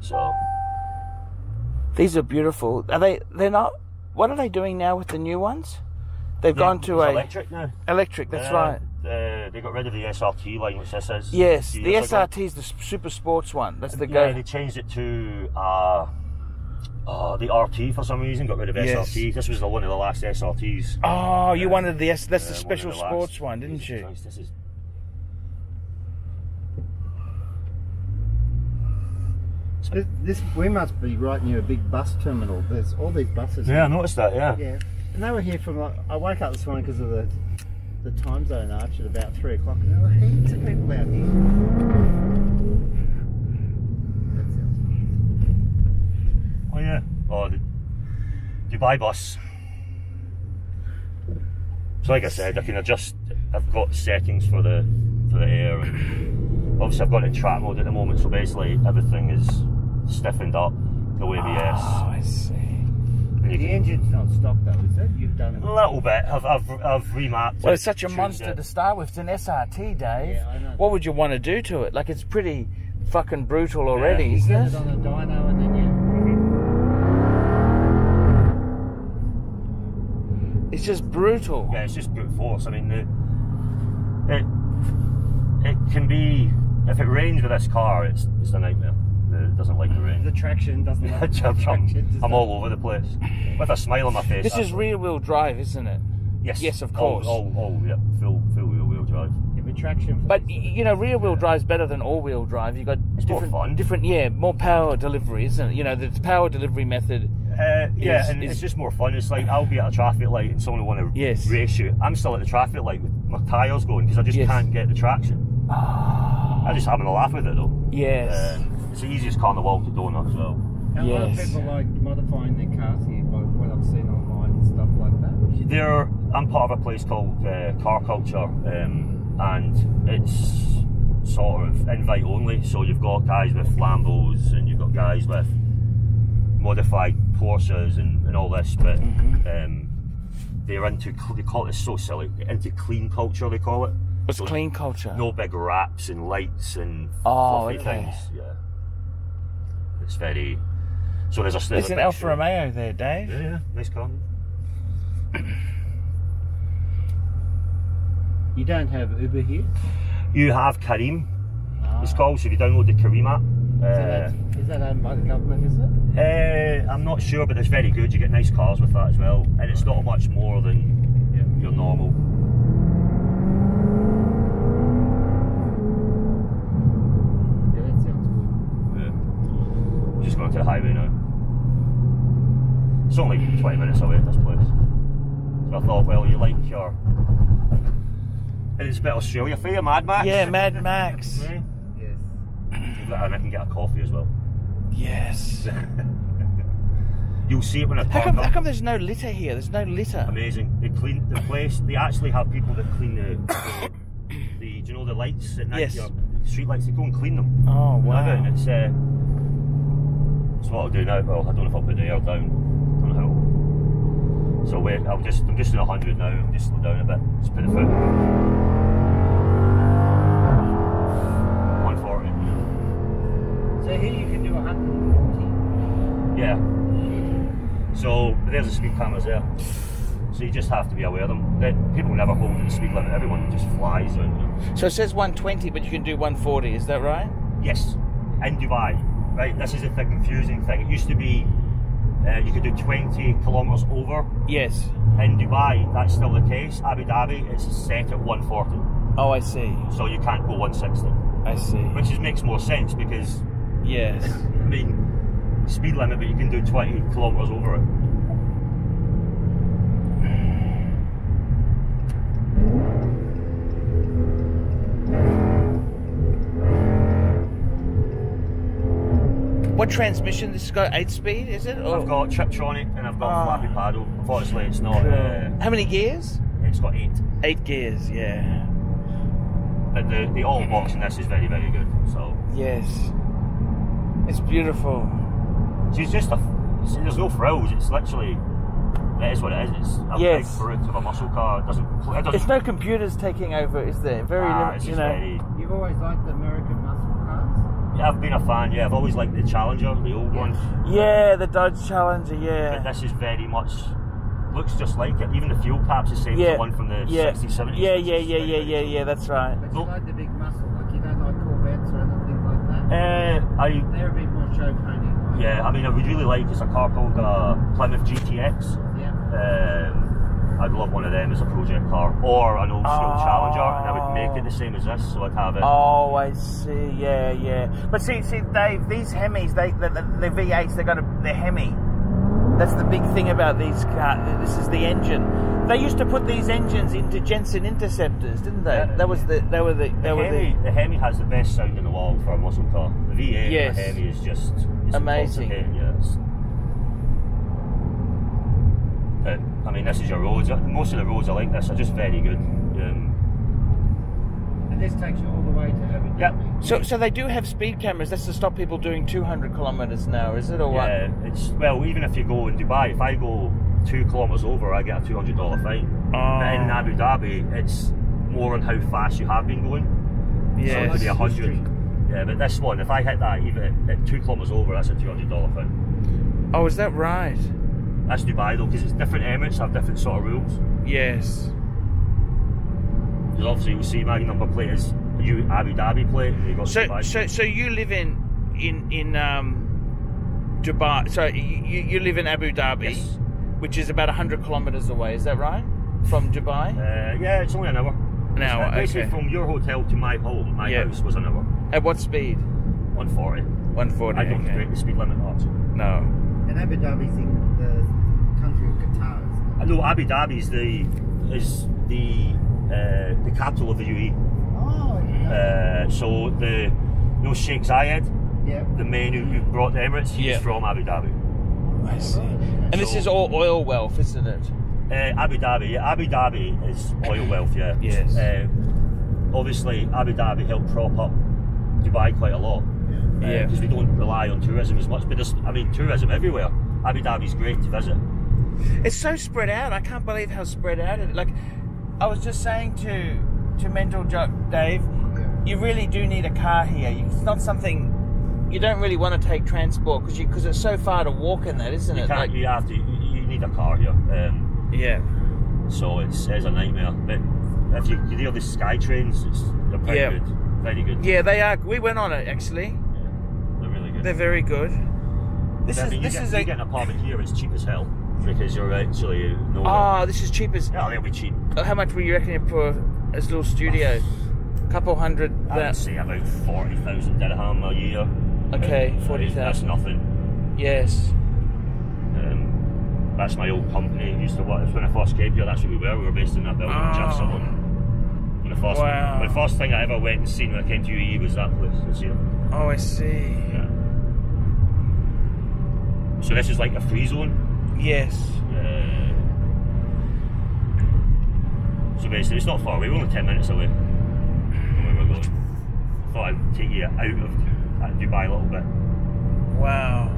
So These are beautiful. Are they? They're not. What are they doing now with the new ones? They've gone to a electric now. electric. That's Uh, right. Uh, they got rid of the SRT line, which this is. Yes, the. SRT is the super sports one. That's the Yeah, go. they changed it to uh, uh, the RT for some reason. Got rid of Yes. SRT. This was the one of the last SRTs. Oh, you Uh, wanted the S. That's the uh, special the last. sports one, didn't Jesus you? Christ, this This, we must be right near a big bus terminal. There's all these buses. Yeah, I noticed that. Yeah. Yeah, and they were here from. like- I woke up this morning because of the the time zone arch at about three o'clock, and there were heaps of people out here. Oh yeah. Oh, the Dubai bus. So like I said, I can adjust. I've got settings for the for the air, and obviously I've got it in track mode at the moment. So basically everything is stiffened up the way ABS. Oh, ah, I see. And The can- engine's not stock though, is it? You've done it. a little bit. I've I've, I've remapped. Well, it, it's such a monster it. to start with. It's an SRT, Dave. Yeah, I know. What would you want to do to it? Like, it's pretty fucking brutal already, Yeah. Isn't get it? it on a dyno and then you. It's just brutal. Yeah, it's just brute force. I mean, the, it it can be if it rains with this car, it's it's a nightmare. It doesn't like the rain. The traction doesn't. Like the I'm, traction I'm all over the place with a smile on my face. This is rear wheel drive, isn't it? yes, yes, of course. Oh, all, yeah, full full wheel wheel drive. Yeah, but traction. But you know, rear wheel drive's better than all wheel drive. You got It's more different, fun. different, yeah, more power delivery, isn't it? You know, the power delivery method. Uh, yeah, Is- and is- it's just more fun. It's like I'll be at a traffic light and someone will want to Yes. race you. I'm still at the traffic light with my tyres going because I just Yes. can't get the traction. I'm just having a laugh with it though. Yes. Um, it's the easiest car in the world to donut as well. A lot of people like modifying their cars here, by what I've seen online and stuff like that. There, I'm part of a place called uh, Car Culture, um, and it's sort of invite only. So you've got guys with Lambos, and you've got guys with modified Porsches, and, and all this. But um, they're into they call it it's so silly into clean culture. They call it. What's So clean culture? No big wraps and lights and Oh, fluffy okay. things. Yeah, it's very. So there's a there's There's a an big Alfa show. Romeo there, Dave. Yeah, yeah, nice car. You don't have Uber here. You have Careem. It's Ah. called. So if you download the Careem app, Is uh, that, is that owned by the government? Is it? uh, I'm not sure, but it's very good. You get nice cars with that as well, and it's not much more than Yeah. your normal. Yeah, that sounds good. Yeah. We're just going to the highway now. It's only 20 minutes away at this place. So I thought, well, you like your. And it's a bit Australia for you, Mad Max. Yeah, Mad Max. Yeah. Yes. And I can get a coffee as well. Yes. You'll see it when I How park come, up. how come there's no litter here? There's no litter. Amazing. They clean the place. They actually have people that clean the, the, the do you know the lights at night? Yes. Your street lights. They go and clean them. Oh, wow. And it's uh, it's what I'll do now. Well, I don't know if I'll put the air down. don't know how. So wait, I'll just I'm just in hundred now. I'm just slow down a bit. Just put the foot. One forty. So here you can do 140. Yeah. So there's the speed cameras there. So you just have to be aware of them. They, people never hold the speed limit. Everyone just flies around them. So it says 120, but you can do 140. Is that right? Yes, in Dubai. Right, this is the confusing thing. It used to be uh, you could do 20 kilometres over. Yes. In Dubai, that's still the case. Abu Dhabi, it's set at 140, Oh, I see. so you can't go 160, I see. which is, makes more sense because Yes. I mean speed limit, but you can do 20 kilometres over it. What transmission? This has got eight speed, is it? Or I've got Triptronic and I've got Ah. flappy paddle. Unfortunately, it's not. Uh, how many gears? it's got eight. Eight gears. Yeah. But the the all box in this is very very good. So Yes. It's beautiful. So it's just a. See, there's no frills. It's literally. That is what it is. It's a Yes. big brute of a muscle car. It doesn't. It doesn't. It's no computers taking over, is there? Very, ah, lim- it's you know. very. You've always liked the American muscle cars. Yeah, I've been a fan. Yeah, I've always liked the Challenger, the old one. Yeah, the Dodge Challenger. But Yeah. this is very much looks just like it. Even the fuel cap's the same as the one from the Yeah. 60s, 70s. Yeah, yeah, yeah, yeah, yeah, yeah. That's right. But you like the big muscle, like you don't like Corvettes or anything like that. Uh, I They're a bit more show pony. Like. yeah, I mean, I would really like is a car called uh, Plymouth GTX. Yeah. Um, I'd love one of them as a project car, or an old school Oh. Challenger, and I would make it the same as this, so I'd have it. Oh, I see. Yeah, yeah. But see, see, Dave, these Hemis, they the, the, the V8s, they got a the Hemi. That's the big thing about these cars. This is the engine. They used to put these engines into Jensen Interceptors, didn't they? Yeah. that was the. They were the. They The were Hemi, the. the Hemi has the best sound in the world for a muscle car. The V8 Yes. the Hemi is just Amazing. Yeah, it's- but, I mean, this is your roads. Most of the roads are like this are just very good. Um, And this takes you all the way to Abu Dhabi. Yep. So, so they do have speed cameras. That's to stop people doing 200 kilometers an hour, is it, or what? yeah, it's well. Even if you go in Dubai, if I go two kilometers over, I get a two hundred dollar fine. Oh. But in Abu Dhabi, it's more on how fast you have been going. Yeah. So it Yes. could be a hundred. Yeah, but this one, if I hit that even at, at two kilometers over, that's a two hundred dollar fine. Oh, is that right? That's Dubai though, because it's different Emirates have different sort of rules. Yes. Because obviously you'll see my number plate is a U- Abu Dhabi plate. and you got So, Dubai. so, so you live in in in um, Dubai. So you, you live in Abu Dhabi, Yes. which is about 100 kilometers away. Is that right? From Dubai? Uh, yeah, it's only an hour. An hour, It's Basically, okay. from your hotel to my home, my Yeah. house was an hour. At what speed? 140. 140. I don't okay. break the speed limit much. No. And Abu Dhabi's in the country of Qatar. isn't I know Abu Dhabi is the is the uh, the capital of the UAE. Oh, yeah. Uh, so the you know Sheikh Zayed, yeah. the man who, who brought the Emirates, he's Yeah. from Abu Dhabi. I see. And this is all oil wealth, isn't it? Uh, Abu Dhabi, yeah, Abu Dhabi is oil wealth, yeah. Yes. Uh, obviously, Abu Dhabi helped prop up Dubai quite a lot. Yeah. Because we don't rely on tourism as much. But there's, I mean, tourism everywhere. Abu Dhabi's great to visit. It's so spread out. I can't believe how spread out it. Like, I was just saying to to Mental Jock Dave, you really do need a car here. It's not something you don't really want to take transport because because it's so far to walk in that, isn't You it? Like, you have to. You, you need a car here. Um, yeah. so it's, it's a nightmare. But if you, you hear the sky trains, it's, they're pretty Yeah. good. Very good. Yeah, they are. We went on it actually. Yeah, They're really good. They're very good. This But I is mean, this get, is you a. get an apartment here, it's cheap as hell because you're actually no. Oh, this is cheap as. yeah, they'll be cheap. How much were you reckoning for this little studio? A couple hundred. I would That, say about forty thousand dirham a year. Okay, Uh, 40,000. That's nothing. yes. Um, that's my old company. Used to work when I first came here. That's where we were. We were based in that building in Oh. Jackson. When the first, Wow. the first thing I ever went and seen when I came to UAE was that place. This here. Oh, I see. Yeah. So this is like a free zone. Yes. Uh, so basically, it's not far away. We're only ten minutes away from where we're going. I thought I'd take you out of uh, Dubai a little bit. Wow.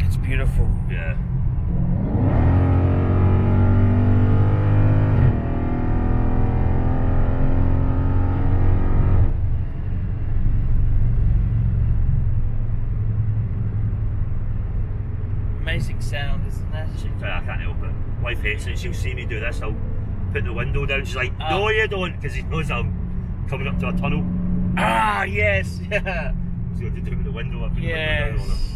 It's beautiful. Yeah. Amazing sound, isn't it? She, I can't help it. Wife hates it. She'll see me do this. I'll put the window down. She's like, "No, Oh. you don't," because he knows I'm coming up to a tunnel. Ah, yes. Yeah. So I did it with the window. I put the window down on her. Yes.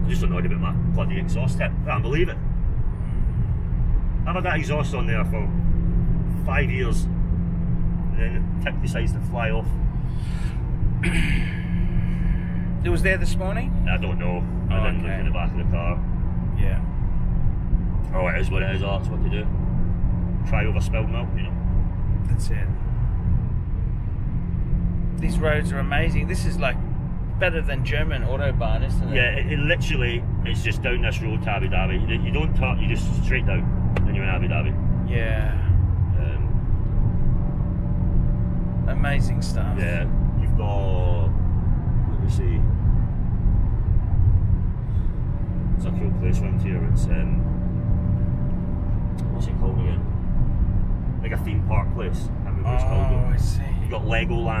I'm just annoyed about my bloody exhaust tip. I can't believe it. I've had that exhaust on there for five years, and then the tip decides to fly off. It was there this morning? I don't know. I Oh, didn't look in the back of the car. Yeah. Oh, it is what it is. That's what to do. Try over spilled milk, you know. That's it. These roads are amazing. This is like better than German autobahn, isn't it? Yeah, it, it literally it's just down this road to Abu Dhabi. You, you don't turn, you just straight down, and you're in Abu Dhabi. Yeah. Um, Amazing stuff. yeah, you've got. Let see. It's a cool place around here. It's um, what's it called again? Like a theme park place. Everybody's called Oh, them. I see. You've got Legoland.